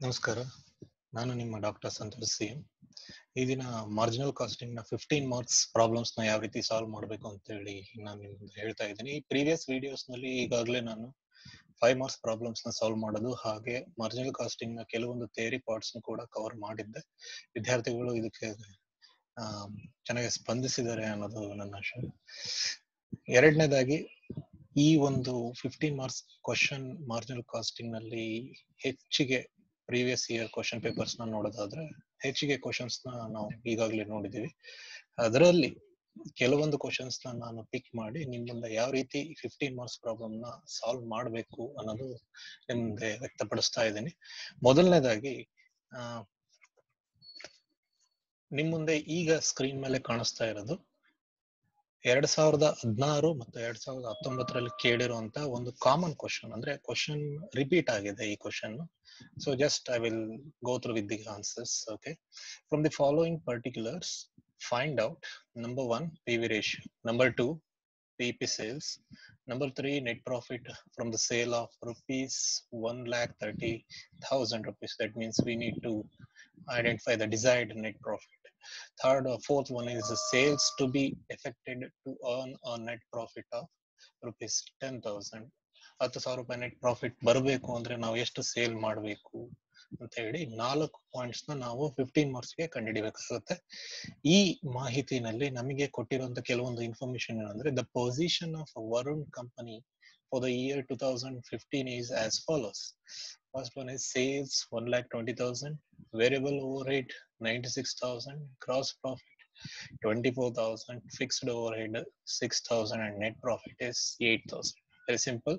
ನಮಸ್ಕಾರ. ನಾನು ನಿಮ್ಮ ಡಾಕ್ಟರ್ ಸಂತೋಷ್ ಸಿ ಈ ದಿನ ಮಾರ್ಜಿನಲ್ ಕಾಸ್ಟಿಂಗ್ನ ಫಿಫ್ಟೀನ್ ಮಾರ್ಕ್ಸ್ ಪ್ರಾಬ್ಲಮ್ಸ್ನ ಯಾವ ರೀತಿ ಸಾಲ್ವ್ ಮಾಡಬೇಕು ಅಂತ ಹೇಳಿ ನಾನು ನಿಮ್ಗೆ ಹೇಳ್ತಾ ಇದ್ದೀನಿ. ಈ ಪ್ರೀವಿಯಸ್ ವಿಡಿಯೋಸ್ನಲ್ಲಿ ಈಗಾಗಲೇ ನಾನು ಫೈವ್ ಮಾರ್ಕ್ಸ್ ಪ್ರಾಬ್ಲಮ್ಸ್ನ ಸಾಲ್ವ್ ಮಾಡೋದು ಹಾಗೆ ಮಾರ್ಜಿನಲ್ ಕಾಸ್ಟಿಂಗ್ನ ಕೆಲವೊಂದು ಥಿಯರಿ ಪಾರ್ಟ್ಸ್ನ ಕೂಡ ಕವರ್ ಮಾಡಿದ್ದೆ. ವಿದ್ಯಾರ್ಥಿಗಳು ಇದಕ್ಕೆ ಚೆನ್ನಾಗಿ ಸ್ಪಂದಿಸಿದ್ದಾರೆ ಅನ್ನೋದು ನನ್ನ ಆಶಯ ಎರಡನೇದಾಗಿ ಈ ಒಂದು ಫಿಫ್ಟೀನ್ ಮಾರ್ಕ್ಸ್ ಕ್ವಶನ್ ಮಾರ್ಜಿನಲ್ ಕಾಸ್ಟಿಂಗ್ನಲ್ಲಿ ಹೆಚ್ಚಿಗೆ ಪ್ರೀವಿಯಸ್ ಇಯರ್ ಕ್ವಶನ್ ಪೇಪರ್ಸ್ನ ನೋಡೋದಾದ್ರೆ ಹೆಚ್ಚಿಗೆ ಕ್ವಶನ್ಸ್ನ ನಾವು ಈಗಾಗಲೇ ನೋಡಿದೀವಿ ಅದರಲ್ಲಿ ಕೆಲವೊಂದು ಕ್ವಶನ್ಸ್ನ ನಾನು ಪಿಕ್ ಮಾಡಿ ನಿಮ್ಮಿಂದ ಮುಂದೆ ಯಾವ ರೀತಿ ಫಿಫ್ಟೀನ್ ಮಾರ್ಕ್ಸ್ ಪ್ರಾಬ್ಲಮ್ನ ಸಾಲ್ವ್ ಮಾಡಬೇಕು ಅನ್ನೋದು ನಿಮ್ ಮುಂದೆ ವ್ಯಕ್ತಪಡಿಸ್ತಾ ಇದ್ದೀನಿ. ಮೊದಲನೇದಾಗಿ ಆ, ನಿಮ್ ಮುಂದೆ ಈಗ ಸ್ಕ್ರೀನ್ ಮೇಲೆ ಕಾಣಿಸ್ತಾ ಇರೋದು ಎರಡ್ ಸಾವಿರದ ಹದಿನಾರು ಮತ್ತು ಎರಡ್ ಸಾವಿರದ ಹತ್ತೊಂಬತ್ತರಲ್ಲಿ ಕೇಳಿರುವಂತ ಒಂದು ಕಾಮನ್ ಕ್ವಶನ್ ಅಂದ್ರೆ ಕ್ವಶನ್ ರಿಪೀಟ್ ಆಗಿದೆ ಈ question so just I will go through with the answers okay from the following particulars find out number one P V ratio number two P P sales number three net profit from the sale of rupees one lakh thirty thousand rupees that means we need to identify the desired net profit. Third or fourth one is the sales to be effected to earn a net profit of rupees ten thousand ಹತ್ತು ಸಾವಿರ ರೂಪಾಯಿ net profit ಬರಬೇಕು ಅಂದ್ರೆ ನಾವು ಎಷ್ಟು sale ಮಾಡಬೇಕು ಅಂತ ಹೇಳಿ ನಾಲ್ಕು ಪಾಯಿಂಟ್ಸ್ನ ನಾವು ಫಿಫ್ಟೀನ್ ಮಾರ್ಕ್ಸ್ಗೆ ಕಂಡುಹಿಡಿಬೇಕಾಗುತ್ತೆ. ಈ ಮಾಹಿತಿನಲ್ಲಿ ನಮಗೆ ಕೊಟ್ಟಿರುವಂತ ಕೆಲವೊಂದು ಇನ್ಫಾರ್ಮೇಶನ್ ಏನಂದ್ರೆ the position of Varun company for the year two thousand fifteen is as follows first one is sales one lakh twenty thousand variable overhead 96000 gross profit 24000 fixed overhead 6000 and net profit is 8000 very simple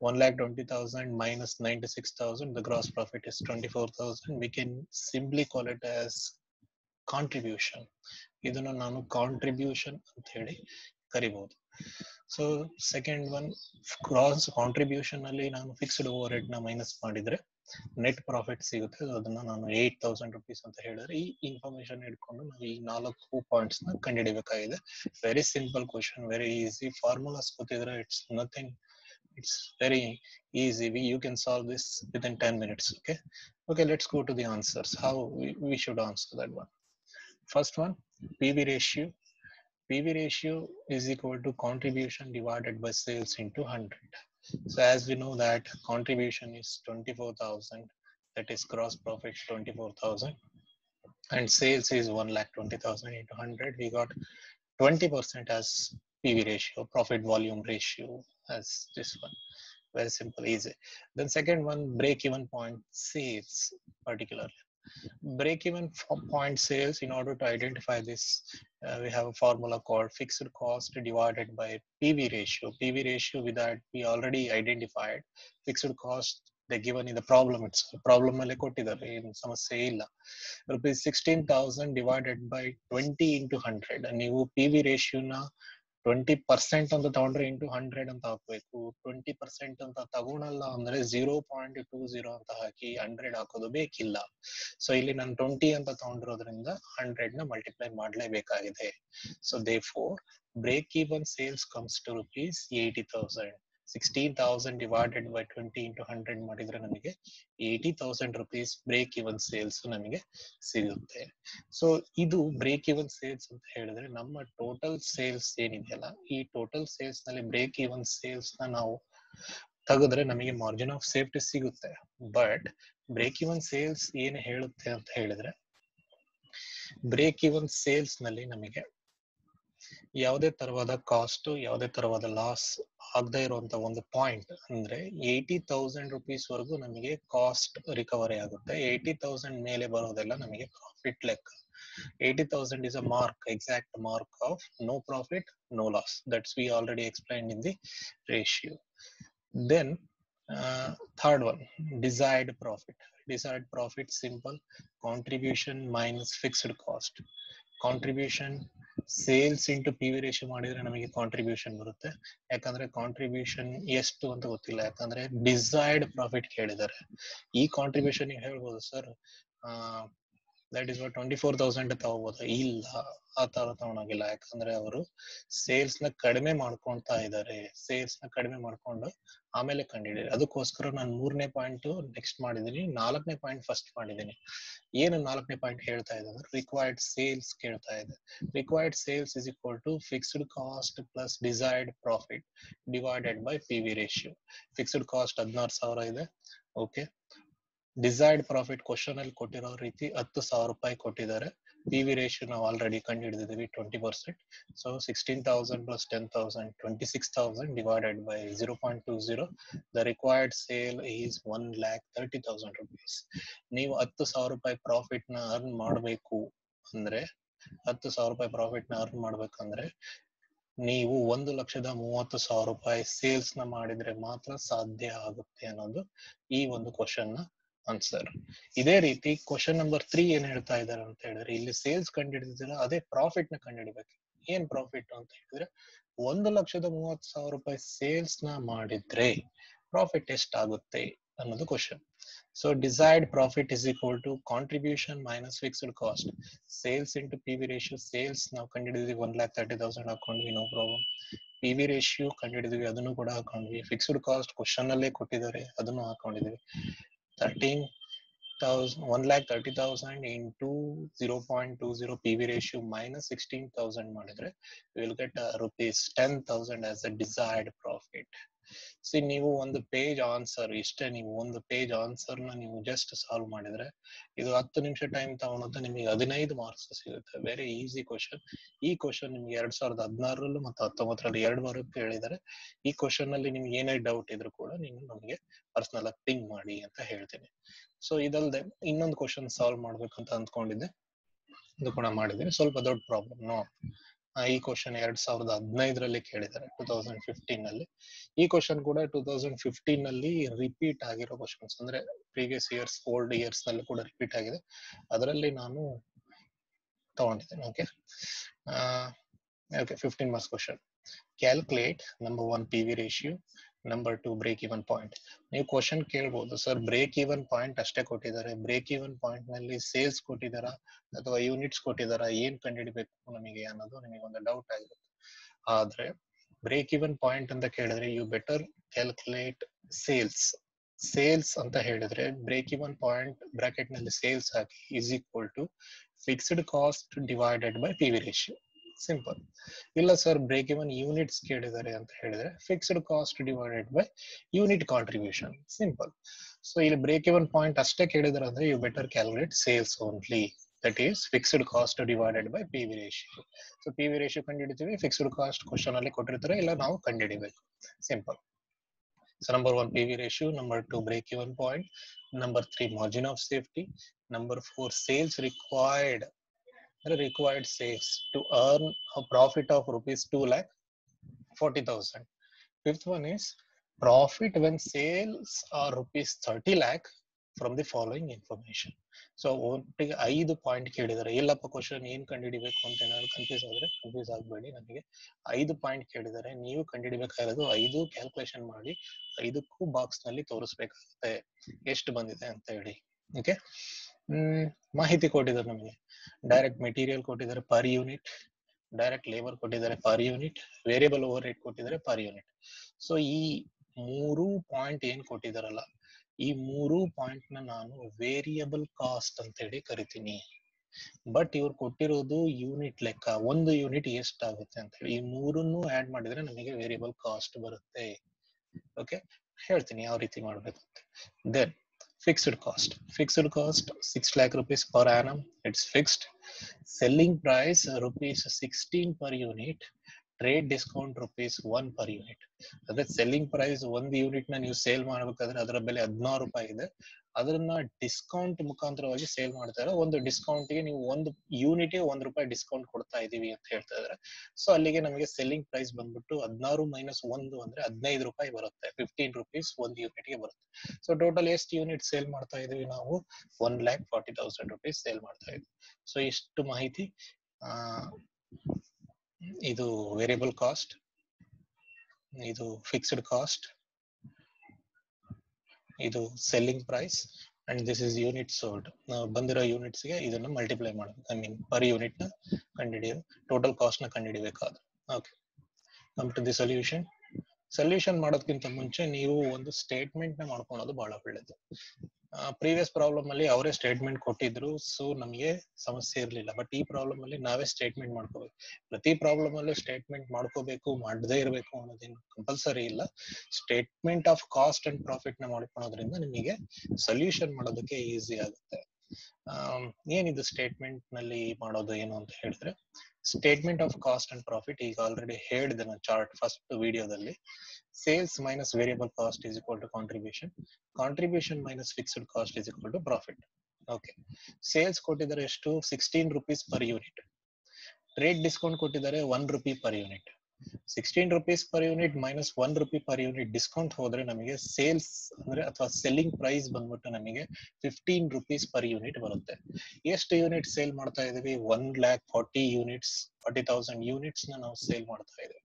1 lakh 20000 minus 96000 the gross profit is 24000 we can simply call it as contribution ಇದನ್ನು ನಾನು contribution ಅಂತ ಹೇಳಿ ಕರಿಬಹುದು so second one cross contribution ಅಲ್ಲಿ ನಾನು fixed over ಹೆಡ್ನ minus ಮಾಡಿದ್ರೆ net profit ಸಿಗುತ್ತೆ. ಅದನ್ನ ನಾನು ಏಟ್ ತೌಸಂಡ್ ರುಪೀಸ್ ಅಂತ ಹೇಳಿದ್ರೆ ಈ ಇನ್ಫಾರ್ಮೇಶನ್ ಇಟ್ಕೊಂಡು ನಾವು ಈ ನಾಲ್ಕು ಪಾಯಿಂಟ್ಸ್ನ ಕಂಡುಹಿಡಿಬೇಕಾಗಿದೆ. Very simple question very easy formulas ಗೊತ್ತಿದ್ರೆ it's nothing it's very easy we you can solve this within ten minutes okay okay let's go to the answers how we should answer that one first one P V ratio PV ratio is equal to contribution divided by sales into 100. So as we know that contribution is 24,000, that is gross profit 24,000 and sales is 1 lakh 20,000 into 100. We got 20% as PV ratio, profit volume ratio as this one. Very simple, easy. Then second one, break even point sales particularly Break even point sales in order to identify this uh, we have a formula called fixed cost divided by PV ratio. PV ratio with that we already identified fixed cost they given in the problem it's problem ಅಲ್ಲಿ ಕೊಟ್ಟಿದ್ದಾರೆ ಏನು ಸಮಸ್ಯೆ ಇಲ್ಲ rupees sixteen thousand divided by twenty into hundred ನೀವು P V ರೇಷಿಯೋನ twenty percent ಅಂತ ತಗೊಂಡ್ರೆ into hundred ಅಂತ ಹಾಕ್ಬೇಕು. ಟ್ವೆಂಟಿ ಪರ್ಸೆಂಟ್ ಅಂತ ತಗೊಳಲ್ಲ ಅಂದ್ರೆ ಜೀರೋ ಪಾಯಿಂಟ್ ಟೂ ಜೀರೋ ಅಂತ ಹಾಕಿ ಹಂಡ್ರೆಡ್ ಹಾಕೋದು ಬೇಕಿಲ್ಲ. ಸೊ ಇಲ್ಲಿ ನಾನು ಟ್ವೆಂಟಿ ಅಂತ ತಗೊಂಡಿರೋದ್ರಿಂದ ಹಂಡ್ರೆಡ್ನ multiply ಮಾಡಲೇಬೇಕಾಗಿದೆ. So therefore break even sales comes to rupees eighty thousand sixteen thousand divided by twenty into hundred ಮಾಡಿದ್ರೆ ನಮಗೆ eighty thousand rupees break even sales ನಮಗೆ ಸಿಗುತ್ತೆ. ಸೊ ಇದು ಬ್ರೇಕ್ ಇವನ್ ಸೇಲ್ಸ್ ಅಂತ ಹೇಳಿದ್ರೆ ನಮ್ಮ ಟೋಟಲ್ ಸೇಲ್ಸ್ ಏನಿದೆಯಲ್ಲ, ಈ ಟೋಟಲ್ ಸೇಲ್ಸ್ನಲ್ಲಿ ಬ್ರೇಕ್ ಇವನ್ ಸೇಲ್ಸ್ನ ನಾವು ತೆಗೆದ್ರೆ ನಮಗೆ ಮಾರ್ಜಿನ್ ಆಫ್ ಸೇಫ್ಟಿ ಸಿಗುತ್ತೆ. ಬಟ್ ಬ್ರೇಕ್ ಇವನ್ ಸೇಲ್ಸ್ ಏನು ಹೇಳುತ್ತೆ ಅಂತ ಹೇಳಿದ್ರೆ ಬ್ರೇಕ್ ಇವನ್ ಸೇಲ್ಸ್ನಲ್ಲಿ ನಮಗೆ ಯಾವುದೇ ತರವಾದ ಕಾಸ್ಟ್ ಯಾವುದೇ ತರವಾದ ಲಾಸ್ ಆಗದೆ ಇರುವಂತ ಒಂದು ಪಾಯಿಂಟ್ ಅಂದ್ರೆ ಏಯ್ಟಿ ತೌಸಂಡ್ ರುಪೀಸ್ ವರೆಗೂ ನಮಗೆ ಕಾಸ್ಟ್ ರಿಕವರಿ ಆಗುತ್ತೆ. ಏಯ್ಟಿ ತೌಸಂಡ್ ಮೇಲೆ ಬರೋದೆಲ್ಲ ನಮಗೆ ಪ್ರಾಫಿಟ್ ಲೆಕ್ಕ. Eighty thousand is a mark exact mark of no profit no loss that's we already explain in the ratio then third one desired profit desired profit simple contribution minus fixed cost contribution sales into P V ratio ಮಾಡಿದ್ರೆ ನಮಗೆ contribution ಬರುತ್ತೆ. ಯಾಕಂದ್ರೆ contribution ಎಷ್ಟು ಅಂತ ಗೊತ್ತಿಲ್ಲ. ಯಾಕಂದ್ರೆ desired profit ಕೇಳಿದ್ದಾರೆ. ಈ ಕಾಂಟ್ರಿಬ್ಯೂಷನ್ ಹೇಳ್ಬೋದು sir that is what twenty four thousand ತಗೋಬಹುದು ಇಲ್ಲ, ಆ ತರ ತಗೊಳಂಗಿಲ್ಲ ಯಾಕಂದ್ರೆ ಅವರು ಸೇಲ್ಸ್ನ ಕಡಿಮೆ ಮಾಡ್ಕೊಂತಾ ಇದಾರೆ. ಸೇಲ್ಸ್ನ ಕಡಿಮೆ ಮಾಡ್ಕೊಂಡು ಆಮೇಲೆ ಕಂಡಿಡಿ ಅದಕ್ಕೋಸ್ಕರ ನಾನು ಮೂರನೇ ಪಾಯಿಂಟ್ ನೆಕ್ಸ್ಟ್ ಮಾಡಿದೀನಿ ನಾಲ್ಕನೇ ಪಾಯಿಂಟ್ ಫಸ್ಟ್ ಮಾಡಿದೀನಿ ಏನು ನಾಲ್ಕನೇ ಪಾಯಿಂಟ್ ಹೇಳ್ತಾ ಇದೆ ಅಂದ್ರೆ ರಿಕ್ವೈರ್ಡ್ ಸೇಲ್ಸ್ ಕೇಳ್ತಾ ಇದೆ required sales is equal to fixed cost plus desired profit divided by P V ratio fixed cost ಹದಿನಾರು ಸಾವಿರ ಇದೆ. ಓಕೆ ಡಿಸೈರ್ಡ್ ಪ್ರಾಫಿಟ್ ಕ್ವಶನ್ ಅಲ್ಲಿ ಕೊಟ್ಟಿರೋ ರೀತಿ ಹತ್ತು ಸಾವಿರ ರೂಪಾಯಿ ಕೊಟ್ಟಿದ್ದಾರೆ. ಪಿ ವಿ ರೇಷಿಯೋ ನಾವು ಆಲ್ರೆಡಿ ಕಂಡು ಹಿಡಿದಿದ್ದೀವಿ twenty percent so sixteen thousand plus ten thousand twenty six thousand divided by zero point two zero the required sale is one lakh thirty thousand rupees ನೀವು ಹತ್ತು ಸಾವಿರ ರೂಪಾಯಿ ಪ್ರಾಫಿಟ್ನ ಅರ್ನ್ ಮಾಡಬೇಕು ಅಂದ್ರೆ, ಹತ್ತು ಸಾವಿರ ರೂಪಾಯಿ ಪ್ರಾಫಿಟ್ನ ಅರ್ನ್ ಮಾಡ್ಬೇಕಂದ್ರೆ, ನೀವು ಒಂದು ಲಕ್ಷದ ಮೂವತ್ತು ಸಾವಿರ ರೂಪಾಯಿ ಸೇಲ್ಸ್ನ ಮಾಡಿದ್ರೆ ಮಾತ್ರ ಸಾಧ್ಯ ಆಗುತ್ತೆ ಅನ್ನೋದು ಈ ಒಂದು ಕ್ವಶನ್ನ ಆನ್ಸರ್ ಇದೇ ರೀತಿ ಕ್ವಶನ್ ನಂಬರ್ ತ್ರೀ ಏನ್ ಹೇಳ್ತಾ ಇದಾರೆ ಅಂತ ಹೇಳಿದ್ರೆ, ಇಲ್ಲಿ ಸೇಲ್ಸ್ ಕಂಡುಹಿಡಿದಿದ್ದೀರಾ ಅದೇ ಪ್ರಾಫಿಟ್ನ ಕಂಡಿಡಬೇಕು ಏನ್ ಪ್ರಾಫಿಟ್ ಅಂತ ಹೇಳಿದ್ರೆ, ಒಂದು ಲಕ್ಷದ ಮೂವತ್ ಸಾವಿರ ರೂಪಾಯಿ ಸೇಲ್ಸ್ನ ಮಾಡಿದ್ರೆ ಪ್ರಾಫಿಟ್ ಎಷ್ಟಾಗುತ್ತೆ ಅನ್ನೋದು question so desired profit is equal to contribution minus fixed cost sales into P V ratio sales ನಾವು ಕಂಡುಹಿಡಿದ್ವಿ one lakh thirty thousand ಹಾಕೊಂಡ್ವಿ no problem P V ratio ಕಂಡುಹಿಡಿದ್ವಿ, ಅದನ್ನು ಕೂಡ ಹಾಕೊಂಡ್ವಿ. ಫಿಕ್ಸ್ಡ್ ಕಾಸ್ಟ್ ಕ್ವಶನ್ ಅಲ್ಲೇ ಕೊಟ್ಟಿದ್ದಾರೆ, ಅದನ್ನು ಹಾಕೊಂಡಿದೀವಿ Thirteen thousand one lakh thirty thousand into zero point two zero PV ratio minus sixteen thousand ಮಾಡಿದ್ರೆ we will get uh, rupees ten thousand as a desired profit. See ನೀವು ಒಂದು page answer ಇಷ್ಟೇ ನೀವು ಒಂದು page ಆನ್ಸರ್ನ ನೀವು just solve ಮಾಡಿದ್ರೆ ಇದು ಹತ್ತು ನಿಮಿಷ ಟೈಮ್ ತಗೊಳುತ್ತೆ ನಿಮಗೆ ಹದಿನೈದು ಮಾರ್ಕ್ಸ್ ಸಿಗುತ್ತೆ. ವೆರಿ ಈಸಿ ಕ್ವಶನ್ ಈ ಕ್ವಶನ್ ನಿಮ್ಗೆ ಎರಡ್ ಸಾವಿರದ ಹದಿನಾರರಲ್ಲೂ ಮತ್ತೆ ಹತ್ತೊಂಬತ್ತರಲ್ಲಿ ಎರಡು ವಾರ ಹೇಳಿದರೆ ಈ ಕ್ವಶನ್ನಲ್ಲಿ ನಿಮ್ಗೆ ಏನೇ ಡೌಟ್ ಇದ್ರು ಕೂಡ ನೀವು ನಮಗೆ ಪರ್ಸನಲ್ ಆಗಿ ಪಿಂಗ್ ಮಾಡಿ ಅಂತ ಹೇಳ್ತೀನಿ. ಸೊ ಇದಲ್ದೆ ಇನ್ನೊಂದು ಕ್ವಶನ್ ಸಾಲ್ವ್ ಮಾಡ್ಬೇಕಂತ ಅಂದ್ಕೊಂಡಿದ್ದೆ. ಇದು ಕೂಡ ಮಾಡಿದ್ದೀನಿ. ಸ್ವಲ್ಪ ದೊಡ್ಡ ಪ್ರಾಬ್ಲಮ್ ನೋ ಈ ಕ್ವಶನ್ ಎರಡ್ ಸಾವಿರದ ಹದಿನೈದರಲ್ಲಿ ಕೇಳಿದ್ದಾರೆ ಟೂ ತೌಸಂಡ್ ಫಿಫ್ಟೀನ್ ಅಲ್ಲಿ ಈ ಕ್ವಶನ್ ಕೂಡ ಟೂ ತೌಸಂಡ್ ಫಿಫ್ಟೀನ್ನಲ್ಲಿ ರಿಪೀಟ್ ಆಗಿರೋ ಕ್ವಶನ್ಸ್ ಅಂದ್ರೆ ಪ್ರೀವಿಯಸ್ ಇಯರ್ಸ್ ಓಲ್ಡ್ ಇಯರ್ಸ್ನಲ್ಲಿ ಕೂಡ ರಿಪೀಟ್ ಆಗಿದೆ. ಅದರಲ್ಲಿ ನಾನು ತಗೊಂಡಿದ್ದೇನೆ okay okay fifteen marks question calculate number one P V ratio number two break even point ನೀವು ಕ್ವಶನ್ ಕೇಳ್ಬೋದು ಸರ್ ಬ್ರೇಕ್ ಇವನ್ ಪಾಯಿಂಟ್ ಅಷ್ಟೇ ಕೊಟ್ಟಿದ್ದಾರೆ. ಬ್ರೇಕ್ ಇವನ್ ಪಾಯಿಂಟ್ನಲ್ಲಿ ಸೇಲ್ಸ್ ಕೊಟ್ಟಿದಾರಾ ಅಥವಾ ಯೂನಿಟ್ಸ್ ಕೊಟ್ಟಿದಾರ ಏನ್ ಕಂಡಿಡಬೇಕು ನಮಗೆ ಅನ್ನೋದು ನಿಮಗೆ ಒಂದು ಡೌಟ್ ಆಗಿರುತ್ತೆ. ಆದ್ರೆ ಬ್ರೇಕ್ ಇವನ್ ಪಾಯಿಂಟ್ ಅಂತ ಕೇಳಿದ್ರೆ you better calculate sales sales ಅಂತ ಹೇಳಿದ್ರೆ ಬ್ರೇಕ್ ಇವನ್ ಪಾಯಿಂಟ್ ಬ್ರಾಕೆಟ್ನಲ್ಲಿ sales hockey is equal to fixed cost divided by P V ratio simple ಇಲ್ಲ ಸರ್ ಬ್ರೇಕ್ ಇವನ್ ಯೂನಿಟ್ಸ್ ಕೇಳಿದ್ದಾರೆ ಅಂತ ಹೇಳಿದ್ರೆ fixed cost divided by unit contribution simple so ಇಲ್ಲಿ break even point ಅಷ್ಟೇ ಕೇಳಿದ್ರೆ ಅಂದ್ರೆ you better calculate sales only that is fixed cost divided by P V ratio so P V ratio ಕಂಡುಹಿಡಿತೀವಿ fixed cost question ಅಲ್ಲಿ ಕೊಟ್ಟಿರ್ತಾರೆ, ಇಲ್ಲ ನಾವು ಕಂಡುಹಿಡಿಬೇಕು. Simple so number one V ratio number two break even point number three margin of safety number four sales required required sales to earn a profit of rupees 2 lakh 40,000. Fifth one is profit when sales are rupees 30 lakh from the following information. So ಒಟ್ಟಿಗೆ ಐದು point ಕೇಳಿದ್ದಾರೆ. ಎಲ್ಲಪ್ಪ question ಏನ್ ಕಂಡುಹಿಡಿಬೇಕು ಅಂತ ಏನಾದ್ರು confuse ಆದ್ರೆ confuse ಆಗಬೇಡಿ ನನಗೆ ಐದು ಪಾಯಿಂಟ್ ಕೇಳಿದ್ದಾರೆ. ನೀವು ಕಂಡುಹಿಡಿಬೇಕಾಗಿರೋದು ಐದು ಕ್ಯಾಲ್ಕುಲೇಷನ್ ಮಾಡಿ ಐದಕ್ಕೂ ಬಾಕ್ಸ್ನಲ್ಲಿ ತೋರಿಸ್ಬೇಕಾಗುತ್ತೆ. ಎಷ್ಟು ಬಂದಿದೆ ಅಂತ ಹೇಳಿ. ಓಕೆ ಹ್ಮ್, ಮಾಹಿತಿ ಕೊಟ್ಟಿದ್ದಾರೆ ನಮಗೆ. ಡೈರೆಕ್ಟ್ ಮೆಟೀರಿಯಲ್ ಕೊಟ್ಟಿದ್ದಾರೆ ಪರ್ ಯೂನಿಟ್ ಡೈರೆಕ್ಟ್ ಲೇಬರ್ ಕೊಟ್ಟಿದ್ದಾರೆ per unit variable over rate ಕೊಟ್ಟಿದ್ದಾರೆ ಪರ್ ಯೂನಿಟ್ ಸೊ ಈ ಮೂರು ಪಾಯಿಂಟ್ ಏನ್ ಕೊಟ್ಟಿದಾರಲ್ಲ ಈ ಮೂರು ಪಾಯಿಂಟ್ನ ನಾನು ವೇರಿಯಬಲ್ ಕಾಸ್ಟ್ ಅಂತ ಹೇಳಿ ಕರಿತೀನಿ. ಬಟ್ ಇವ್ರು ಕೊಟ್ಟಿರೋದು ಯೂನಿಟ್ ಲೆಕ್ಕ, ಒಂದು ಯೂನಿಟ್ ಎಷ್ಟಾಗುತ್ತೆ ಅಂತ ಹೇಳಿ ಈ ಮೂರನ್ನು ಆಡ್ ಮಾಡಿದ್ರೆ ನಮಗೆ ವೇರಿಯಬಲ್ ಕಾಸ್ಟ್ ಬರುತ್ತೆ. ಓಕೆ ಹೇಳ್ತೀನಿ ಯಾವ ರೀತಿ ಮಾಡ್ಬೇಕು ಅಂತ. Then fixed cost fixed cost 6 lakh rupees per annum it's fixed selling price uh, rupees 16 per unit trade discount rupees one per unit ಅದೇ ಸೆಲ್ಲಿಂಗ್ ಪ್ರೈಸ್ ಒಂದು ಯೂನಿಟ್ನ ನೀವು ಸೇಲ್ ಮಾಡ್ಬೇಕಾದ್ರೆ ಅದರ ಬೆಲೆ ಹದಿನಾರು ರೂಪಾಯಿ ಇದೆ ಅದನ್ನ ಡಿಸ್ಕೌಂಟ್ ಮುಖಾಂತರವಾಗಿ ಸೇಲ್ ಮಾಡ್ತಾರೆ ಒಂದು ಡಿಸ್ಕೌಂಟ್ಗೆ ನೀವು ಒಂದು ಯೂನಿಟ್ ಒಂದ್ ರೂಪಾಯಿ ಡಿಸ್ಕೌಂಟ್ ಕೊಡ್ತಾ ಇದೀವಿ ಅಂತ ಹೇಳ್ತಾ ಇದಾರೆ. ಸೊ ಅಲ್ಲಿಗೆ ನಮಗೆ ಸೆಲ್ಲಿಂಗ್ ಪ್ರೈಸ್ ಬಂದ್ಬಿಟ್ಟು ಹದಿನಾರು ಮೈನಸ್ ಒಂದು ಅಂದ್ರೆ ಹದಿನೈದು ರೂಪಾಯಿ ಬರುತ್ತೆ. ಫಿಫ್ಟೀನ್ ರುಪೀಸ್ ಒಂದು ಯೂನಿಟ್ಗೆ ಬರುತ್ತೆ. ಸೊ ಟೋಟಲ್ ಎಷ್ಟು ಯೂನಿಟ್ ಸೇಲ್ ಮಾಡ್ತಾ ಇದೀವಿ ನಾವು? One lakh forty thousand rupees sale ಮಾಡ್ತಾ ಇದೀವಿ. ಸೊ ಇಷ್ಟು ಮಾಹಿತಿ. ಇದು ವೇರಿಯಬಲ್ ಕಾಸ್ಟ್ ಇದು ಫಿಕ್ಸ್ಡ್ ಕಾಸ್ಟ್ ಇದು selling price and this is unit sold ಬಂದಿರೋ ಯೂನಿಟ್ಸ್ಗೆ ಇದನ್ನ ಮಲ್ಟಿಪ್ಲೈ ಮಾಡಬೇಕು ಐ ಮೀನ್ ಪರ್ ಯೂನಿಟ್ನ ಕಂಡುಹಿಡಿಯೋ ಟೋಟಲ್ ಕಾಸ್ಟ್ನ ಕಂಡುಹಿಡಿಬೇಕಾದ್ರೆ okay come to the solution solution ಮಾಡೋದಕ್ಕಿಂತ ಮುಂಚೆ ನೀವು ಒಂದು ಸ್ಟೇಟ್ಮೆಂಟ್ನ ಮಾಡ್ಕೊಳೋದು ಬಹಳ ಒಳ್ಳೇದು. ಪ್ರೀವಿಯಸ್ ಪ್ರಾಬ್ಲಮ್ ಅಲ್ಲಿ ಅವರೇ ಸ್ಟೇಟ್ಮೆಂಟ್ ಕೊಟ್ಟಿದ್ರು ಸೊ ನಮಗೆ ಸಮಸ್ಯೆ ಇರಲಿಲ್ಲ. ಬಟ್ ಈ ಪ್ರಾಬ್ಲಮ್ ಅಲ್ಲಿ ನಾವೇ ಸ್ಟೇಟ್ಮೆಂಟ್ ಮಾಡ್ಕೋಬೇಕು. ಪ್ರತಿ ಪ್ರಾಬ್ಲಮ್ ಅಲ್ಲೂ ಸ್ಟೇಟ್ಮೆಂಟ್ ಮಾಡ್ಕೋಬೇಕು, ಮಾಡದೇ ಇರಬೇಕು ಅನ್ನೋದೇನು ಕಂಪಲ್ಸರಿ ಇಲ್ಲ. ಸ್ಟೇಟ್ಮೆಂಟ್ ಆಫ್ ಕಾಸ್ಟ್ ಅಂಡ್ ಪ್ರಾಫಿಟ್ನ ಮಾಡ್ಕೊಳೋದ್ರಿಂದ ನಿಮಗೆ ಸೊಲ್ಯೂಷನ್ ಮಾಡೋದಕ್ಕೆ ಈಸಿ ಆಗುತ್ತೆ. ಏನಿದು ಸ್ಟೇಟ್ಮೆಂಟ್ನಲ್ಲಿ ಮಾಡೋದು ಏನು ಅಂತ ಹೇಳಿದ್ರೆ statement of cost and profit ಈಗ ಆಲ್ರೆಡಿ ಹೇಳಿದೆ ನಾನು ಚಾರ್ಟ್ ಫಸ್ಟ್ ವಿಡಿಯೋದಲ್ಲಿ sales minus variable cost is equal to contribution contribution minus fixed cost is equal to profit okay sales ಕೊಟ್ಟಿದ್ದಾರೆ ಎಷ್ಟು? Sixteen rupees per unit rate discount ಕೊಟ್ಟಿದ್ದಾರೆ one rupee per unit sixteen rupees per unit minus one rupee per unit discount ಹೋದ್ರೆ ನಮಗೆ sales ಅಂದ್ರೆ ಅಥವಾ selling price ಬಂದ್ಬಿಟ್ಟು ನಮಗೆ fifteen rupees per unit ಬರುತ್ತೆ. ಎಷ್ಟು ಯೂನಿಟ್ ಸೇಲ್ ಮಾಡ್ತಾ ಇದೀವಿ? One lakh forty units forty thousand ಯೂನಿಟ್ಸ್ನ ನಾವು ಸೇಲ್ ಮಾಡ್ತಾ ಇದೀವಿ.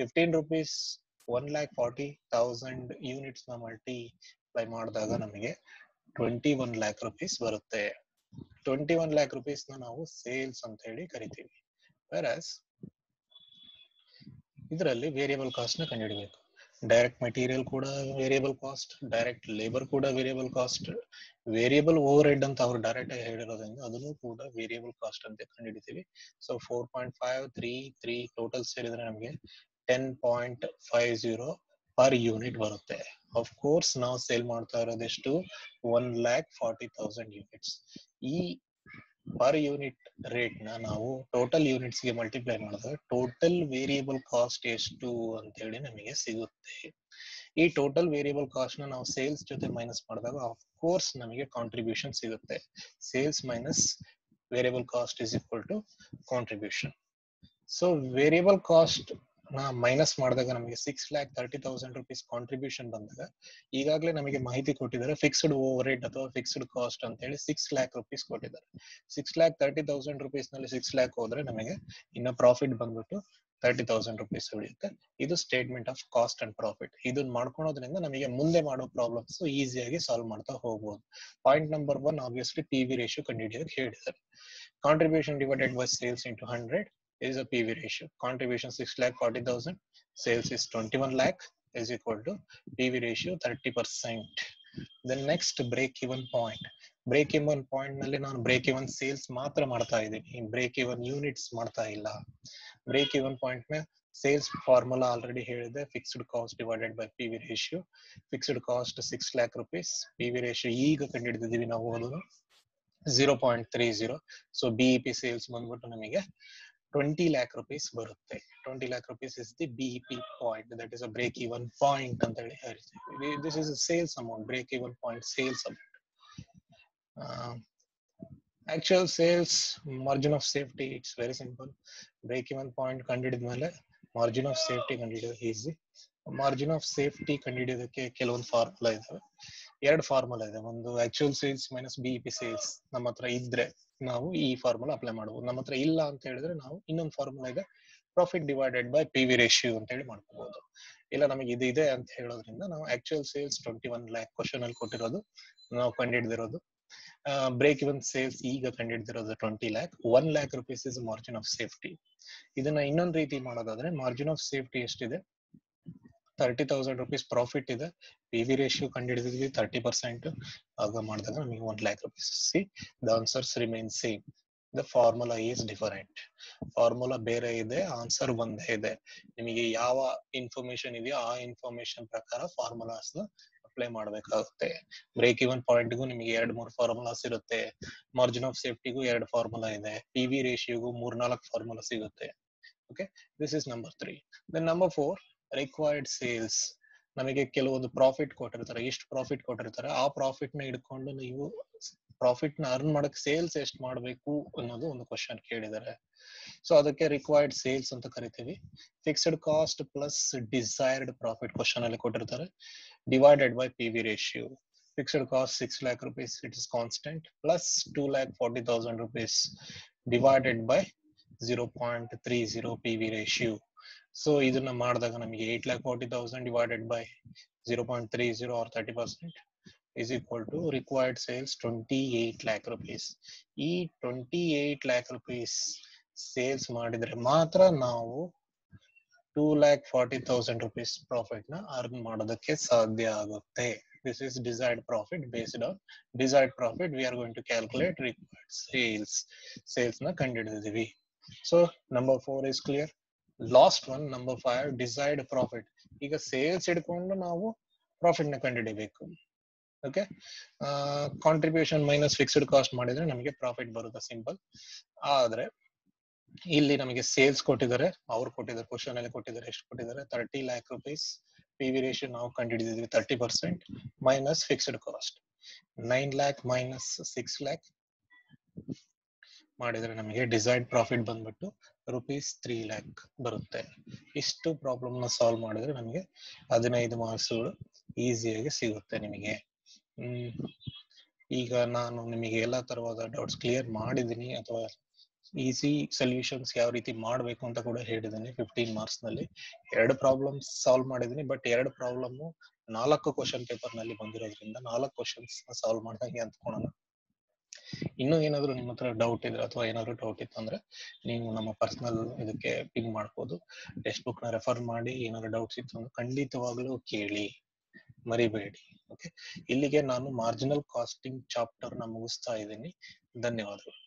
Fifteen rupees one lakh forty thousand ಯೂನಿಟ್ಸ್ನ multiply ಮಾಡಿದಾಗ ನಮಗೆ ಟ್ವೆಂಟಿ ಒನ್ ಲ್ಯಾಕ್ ರುಪೀಸ್ ಬರುತ್ತೆ. ಟ್ವೆಂಟಿ ಒನ್ ಲ್ಯಾಕ್ ರುಪೀಸ್ನ ನಾವು ಸೇಲ್ಸ್ ಅಂತ ಹೇಳಿ ಕರಿತೀವಿ. ವೆರಸ್ ಇದರಲ್ಲಿ ವೇರಿಯಬಲ್ ಕಾಸ್ಟ್ನ ಕಂಡುಹಿಡಬೇಕು. ಡೈರೆಕ್ಟ್ ಮೆಟೀರಿಯಲ್ ಕೂಡ ವೇರಿಯಬಲ್ ಕಾಸ್ಟ್ ಡೈರೆಕ್ಟ್ ಲೇಬರ್ ಕೂಡ variable cost variable over head ಅಂತ ಅವರು ಡೈರೆಕ್ಟ್ ಆಗಿ ಹೇಳಿರೋದ್ರಿಂದ ಅದನ್ನು ಕೂಡ ವೇರಿಯಬಲ್ ಕಾಸ್ಟ್ ಅಂತ ಕಂಡುಹಿಡಿತೀವಿ. So four point five three three total ಸೇರಿದ್ರೆ ನಮಗೆ ten point five zero per unit ಬರುತ್ತೆ. ಆಫ್ ಕೋರ್ಸ್ ನಾವು ಸೇಲ್ ಮಾಡ್ತಾ ಇರೋದೆಷ್ಟು? One lakh forty thousand units ಈ ಪರ್ ಯೂನಿಟ್ ರೇಟ್ನ ನಾವು ಟೋಟಲ್ ಯೂನಿಟ್ಸ್ಗೆ ಮಲ್ಟಿಪ್ಲೈ ಮಾಡಿದಾಗ ಟೋಟಲ್ ವೇರಿಯಬಲ್ ಕಾಸ್ಟ್ ಎಷ್ಟು ಅಂತ ಹೇಳಿ ನಮಗೆ ಸಿಗುತ್ತೆ. ಈ ಟೋಟಲ್ ವೇರಿಯಬಲ್ ಕಾಸ್ಟ್ನ ನಾವು ಸೇಲ್ಸ್ ಜೊತೆ ಮೈನಸ್ ಮಾಡಿದಾಗ ಆಫ್ ಕೋರ್ಸ್ ನಮಗೆ ಕಾಂಟ್ರಿಬ್ಯೂಷನ್ ಸಿಗುತ್ತೆ. Sales minus variable cost is equal to contribution so variable cost ನ ಮೈನಸ್ ಮಾಡಿದಾಗ ನಮಗೆ six lakh thirty thousand rupees contribution ಬಂದಾಗ, ಈಗಾಗಲೇ ನಮಗೆ ಮಾಹಿತಿ ಕೊಟ್ಟಿದ್ದಾರೆ ಫಿಕ್ಸ್ಡ್ ಓವರ್ ರೇಟ್ ಅಥವಾ ಫಿಕ್ಸ್ಡ್ ಕಾಸ್ಟ್ ಅಂತ ಹೇಳಿ ಸಿಕ್ಸ್ ಲ್ಯಾಕ್ ರುಪೀಸ್ ಕೊಟ್ಟಿದ್ದಾರೆ. ಸಿಕ್ಸ್ ಲ್ಯಾಕ್ ತರ್ಟಿ ತೌಸಂಡ್ ರುಪೀಸ್ನಲ್ಲಿ ಸಿಕ್ಸ್ ಲ್ಯಾಕ್ ಹೋದ್ರೆ ನಮಗೆ ಇನ್ನ ಪ್ರಾಫಿಟ್ ಬಂದ್ಬಿಟ್ಟು ತರ್ಟಿ ತೌಸಂಡ್ ರುಪೀಸ್ ಉಳಿಯುತ್ತೆ. ಇದು statement of cost and profit ಇದನ್ನ ಮಾಡ್ಕೊಳೋದ್ರಿಂದ ನಮಗೆ ಮುಂದೆ ಮಾಡೋ ಪ್ರಾಬ್ಲಮ್ಸ್ ಈಸಿಯಾಗಿ ಸಾಲ್ವ್ ಮಾಡ್ತಾ ಹೋಗ್ಬೋದು. Point number one obviously P V ratio ಕಂಡುಹಿಡಿಯೋಕೆ ಹೇಳಿದ್ದಾರೆ. Contribution divided by sales into hundred is a PV ratio. Contribution 6 lakh 40,000, sales is 21 lakh is equal to PV ratio 30%. The next break even point. Break ಪಾಯಿಂಟ್ನಲ್ಲಿ ನಾನು break even sales ಮಾತ್ರ ಮಾಡ್ತಾ ಇದ್ದೀನಿ. Break even units ಮಾಡ್ತಾ ಇಲ್ಲ. Break even ಪಾಯಿಂಟ್ನ sales formula already ಹೇಳಿದೆ. Fixed cost divided by P V ratio fixed cost six lakh rupees P V ratio ಈಗ ಕಂಡುಹಿಡಿದಿದ್ದೀವಿ ನಾವು ಅದನ್ನು zero point three zero so BEP sales ಬಂದ್ಬಿಟ್ಟು ನಮಗೆ ಟ್ವೆಂಟಿ ಲ್ಯಾಕ್ ರುಪೀಸ್ ಬರುತ್ತೆ twenty lakh rupees is the BEP point that is a break even point ಅಂತ ಹೇಳಿ ಹೇಳ್ತೀವಿ this is sales amount break even point sales amount actual sales margin of safety it's very simple break even point ಕಂಡಿಡಿದ ಮೇಲೆ margin of safety ಕಂಡುಹಿಡಿಯೋದು easy margin of safety ಕಂಡುಹಿಡಿಯೋದಕ್ಕೆ ಕೆಲವೊಂದು formula ಇದಾವೆ ಎರಡು formula ಇದೆ. ಒಂದು actual sales minus BEP sales ನಮ್ಮ ಹತ್ರ ಇದ್ರೆ ನಾವು ಈ ಫಾರ್ಮುಲಾ ಅಪ್ಲೈ ಮಾಡಬಹುದು ನಮ್ಮ ಹತ್ರ ಇಲ್ಲ ಅಂತ ಹೇಳಿದ್ರೆ ನಾವು ಇನ್ನೊಂದು ಫಾರ್ಮುಲಾ ಇದೆ profit divided by P V ratio ಅಂತ ಹೇಳಿ ಮಾಡ್ಕೋಬಹುದು ಇಲ್ಲ, ನಮಗೆ ಇದು ಇದೆ ಅಂತ ಹೇಳೋದ್ರಿಂದ ನಾವು actual sales twenty one lakh question ಅಲ್ಲಿ ಕೊಟ್ಟಿರೋದು, ನಾವು ಕಂಡುಹಿಡಿದಿರೋದು. ಬ್ರೇಕ್ ಇವನ್ ಸೇಲ್ಸ್ ಈಗ ಕಂಡಿಡ್ದಿರೋದು twenty lakh one lakh rupees is margin of safety ಇದನ್ನ ಇನ್ನೊಂದು ರೀತಿ ಮಾಡೋದಾದ್ರೆ ಮಾರ್ಜಿನ್ ಆಫ್ ಸೇಫ್ಟಿ ಎಷ್ಟಿದೆ? ತರ್ಟಿ ತೌಸಂಡ್ ರುಪೀಸ್ ಪ್ರಾಫಿಟ್ ಇದೆ. ಪಿ ವಿ ರೇಷಿಯೋ ಕಂಡುಹಿಡಿದಿದ್ವಿ ತರ್ಟಿ ಪರ್ಸೆಂಟ್ ಆಗ ಮಾಡಿದಾಗ ನಮಗೆ one lakh rupees see. The answers remain same the formula is different formula ಬೇರೆ ಇದೆ ಆನ್ಸರ್ ಒಂದೇ ಇದೆ. ನಿಮಗೆ ಯಾವ ಇನ್ಫಾರ್ಮೇಶನ್ ಇದೆಯೋ ಆ ಇನ್ಫಾರ್ಮೇಶನ್ ಪ್ರಕಾರ ಫಾರ್ಮುಲಾಸ್ ಅಪ್ಲೈ ಮಾಡಬೇಕಾಗುತ್ತೆ. ಬ್ರೇಕ್ ಇವನ್ ಪಾಯಿಂಟ್ಗೂ ನಿಮಗೆ ಎರಡು, ಮೂರು ಫಾರ್ಮುಲಾಸ್ ಇರುತ್ತೆ. ಮಾರ್ಜಿನ್ ಆಫ್ ಸೇಫ್ಟಿಗೂ ಎರಡು ಫಾರ್ಮುಲಾ ಇದೆ. ಪಿ ವಿ ರೇಷಿಯೋಗೂ ಮೂರ್ನಾಲ್ಕು ಫಾರ್ಮುಲಾ ಸಿಗುತ್ತೆ. Okay this is number three then number four required sales ನಮಗೆ ಕೆಲವೊಂದು ಪ್ರಾಫಿಟ್ ಕೊಟ್ಟಿರ್ತಾರೆ ಎಷ್ಟು ಪ್ರಾಫಿಟ್ ಕೊಟ್ಟಿರ್ತಾರೆ, ಆ ಪ್ರಾಫಿಟ್ನ ಹಿಡ್ಕೊಂಡು ನೀವು ಪ್ರಾಫಿಟ್ನ ಅರ್ನ್ ಮಾಡಕ್ ಸೇಲ್ಸ್ ಎಷ್ಟು ಮಾಡಬೇಕು ಅನ್ನೋದು ಒಂದು ಕ್ವಶನ್ ಕೇಳಿದ್ದಾರೆ. ಸೊ ಅದಕ್ಕೆ ರಿಕ್ವೈರ್ಡ್ ಸೇಲ್ಸ್ ಅಂತ ಕರಿತೀವಿ. Fixed cost plus desired profit question ಅಲ್ಲಿ ಕೊಟ್ಟಿರ್ತಾರೆ. Divided by P V ratio fixed cost six lakh rupees it is constant plus two lakh forty thousand rupees divided by zero point three zero P V ratio so ಇದನ್ನ ಮಾಡಿದಾಗ ನಮಗೆ eight lakh forty thousand divided by zero point three zero or thirty percent is equal to required sales 28 lakh rupees. ಈ 28 lakh rupees sales ಮಾಡಿದ್ರೆ ಮಾತ್ರ ನಾವು two lakh forty thousand rupees ಪ್ರಾಫಿಟ್ನ earn ಮಾಡೋದಕ್ಕೆ ಸಾಧ್ಯ ಆಗುತ್ತೆ. This is desired profit based on desired profit we are going to calculate required sales ಸೇಲ್ಸ್ನ ಕಂಡುಹಿಡಿದಿದ್ದೀವಿ so number four is clear last one number five desired profit ಈಗ sales ಹಿಡ್ಕೊಂಡು ನಾವು ಪ್ರಾಫಿಟ್ನ ಕಂಡುಹಿಡಿಬೇಕು. Okay contribution minus fixed cost ಮಾಡಿದ್ರೆ ನಮಗೆ profit ಬರುತ್ತೆ simple ಆದ್ರೆ, ಇಲ್ಲಿ ನಮಗೆ ಸೇಲ್ಸ್ ಕೊಟ್ಟಿದ್ದಾರೆ, ಅವ್ರು ಕೊಟ್ಟಿದ್ದಾರೆ ಕ್ವಶನ್ ಅಲ್ಲಿ ಕೊಟ್ಟಿದ್ದಾರೆ, ಎಷ್ಟು ಕೊಟ್ಟಿದ್ದಾರೆ? Thirty lakh rupees P V ratio ನಾವು ಕಂಡುಹಿಡಿದಿದ್ವಿ thirty percent minus fixed cost nine lakh minus six lakh ಮಾಡಿದ್ರೆ ನಮಗೆ ಡಿಸೈಡ್ ಪ್ರಾಫಿಟ್ ಬಂದ್ಬಿಟ್ಟು ರುಪೀಸ್ ತ್ರೀ ಲ್ಯಾಕ್ ಬರುತ್ತೆ. ಇಷ್ಟು ಪ್ರಾಬ್ಲಮ್ನ ಸಾಲ್ವ್ ಮಾಡಿದ್ರೆ ನಮಗೆ ಹದಿನೈದು ಮಾರ್ಕ್ಸ್ಗಳು ಈಸಿಯಾಗಿ ಸಿಗುತ್ತೆ ನಿಮಗೆ. ಈಗ ನಾನು ನಿಮಗೆ ಎಲ್ಲಾ ತರವಾದ ಡೌಟ್ಸ್ ಕ್ಲಿಯರ್ ಮಾಡಿದೀನಿ ಅಥವಾ ಈಸಿ ಸೊಲ್ಯೂಷನ್ಸ್ ಯಾವ ರೀತಿ ಮಾಡಬೇಕು ಅಂತ ಕೂಡ ಹೇಳಿದ್ದೀನಿ. ಫಿಫ್ಟೀನ್ ಮಾರ್ಕ್ಸ್ನಲ್ಲಿ ಎರಡು ಪ್ರಾಬ್ಲಮ್ಸ್ ಸಾಲ್ವ್ ಮಾಡಿದೀನಿ ಬಟ್ ಎರಡು ಪ್ರಾಬ್ಲಮ್ ನಾಲ್ಕು ಕ್ವಶನ್ ಪೇಪರ್ನಲ್ಲಿ ಬಂದಿರೋದ್ರಿಂದ ನಾಲ್ಕು ಕ್ವಶನ್ಸ್ ಸಾಲ್ವ್ ಮಾಡ್ದಂಗೆ ಅಂದ್ಕೊಳ್ಳೋಣ ಇನ್ನೂ ಏನಾದ್ರು ನಿಮ್ಮ ಹತ್ರ ಡೌಟ್ ಇದ್ರೆ ಅಥವಾ ಏನಾದ್ರು ಡೌಟ್ ಇತ್ತು ಅಂದ್ರೆ ನೀವು ನಮ್ಮ ಪರ್ಸನಲ್ ಇದಕ್ಕೆ ಪಿಂಗ್ ಮಾಡ್ಬೋದು. ಟೆಕ್ಸ್ಟ್ ಬುಕ್ನ ರೆಫರ್ ಮಾಡಿ ಏನಾದ್ರು ಡೌಟ್ಸ್ ಇತ್ತು ಅಂದ್ರೆ ಖಂಡಿತವಾಗ್ಲೂ ಕೇಳಿ. ಮರಿಬೇಡಿ. ಓಕೆ ಇಲ್ಲಿಗೆ ನಾನು ಮಾರ್ಜಿನಲ್ ಕಾಸ್ಟಿಂಗ್ ಚಾಪ್ಟರ್ನ ಮುಗಿಸ್ತಾ ಇದ್ದೀನಿ. ಧನ್ಯವಾದಗಳು.